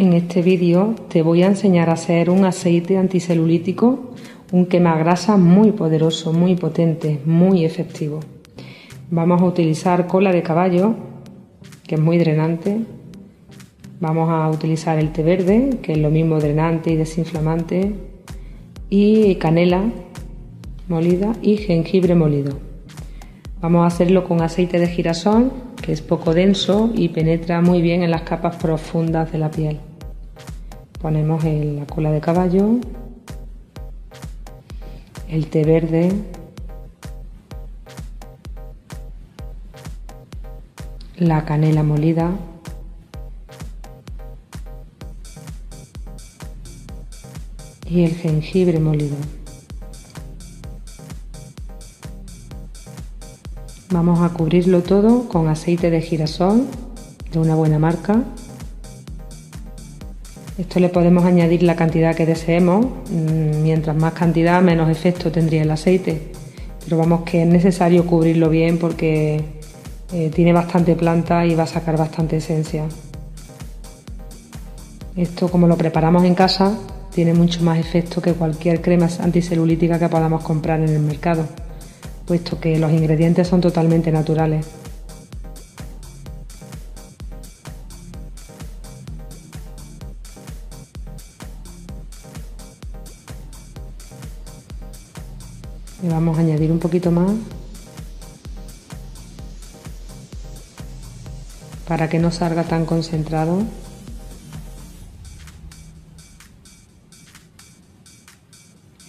En este vídeo te voy a enseñar a hacer un aceite anticelulítico, un quemagrasa muy poderoso, muy potente, muy efectivo. Vamos a utilizar cola de caballo, que es muy drenante. Vamos a utilizar el té verde, que es lo mismo drenante y desinflamante. Y canela molida y jengibre molido. Vamos a hacerlo con aceite de girasol, que es poco denso y penetra muy bien en las capas profundas de la piel. Ponemos la cola de caballo, el té verde, la canela molida, y el jengibre molido. Vamos a cubrirlo todo con aceite de girasol de una buena marca esto le podemos añadir la cantidad que deseemos, mm, mientras más cantidad menos efecto tendría el aceite, pero vamos que es necesario cubrirlo bien porque eh, tiene bastante planta y va a sacar bastante esencia. Esto como lo preparamos en casa tiene mucho más efecto que cualquier crema anticelulítica que podamos comprar en el mercado, puesto que los ingredientes son totalmente naturales. Le vamos a añadir un poquito más para que no salga tan concentrado.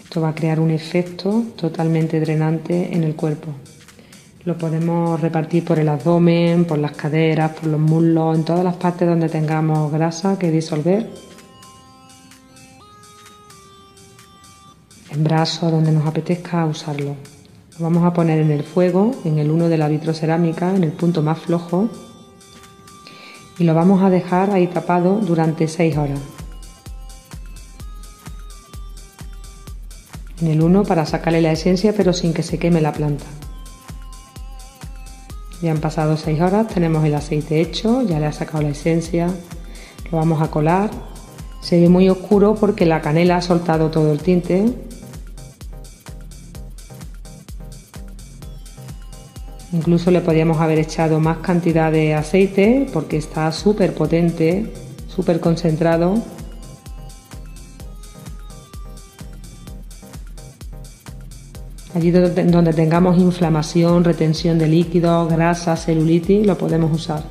Esto va a crear un efecto totalmente drenante en el cuerpo. Lo podemos repartir por el abdomen, por las caderas, por los muslos, en todas las partes donde tengamos grasa que disolver en brazos, donde nos apetezca usarlo. Lo vamos a poner en el fuego, en el uno de la vitrocerámica, en el punto más flojo, y lo vamos a dejar ahí tapado durante 6 horas. En el 1 para sacarle la esencia pero sin que se queme la planta. Ya han pasado 6 horas, tenemos el aceite hecho, ya le ha sacado la esencia, lo vamos a colar. Se ve muy oscuro porque la canela ha soltado todo el tinte, Incluso le podríamos haber echado más cantidad de aceite porque está súper potente, súper concentrado. Allí donde tengamos inflamación, retención de líquidos, grasa, celulitis, lo podemos usar.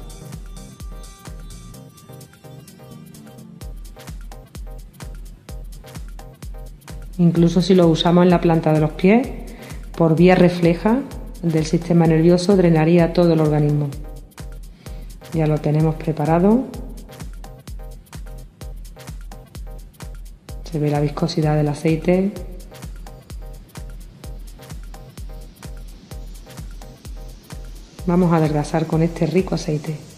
Incluso si lo usamos en la planta de los pies, por vía refleja, del sistema nervioso drenaría todo el organismo. Ya lo tenemos preparado. Se ve la viscosidad del aceite. Vamos a adelgazar con este rico aceite.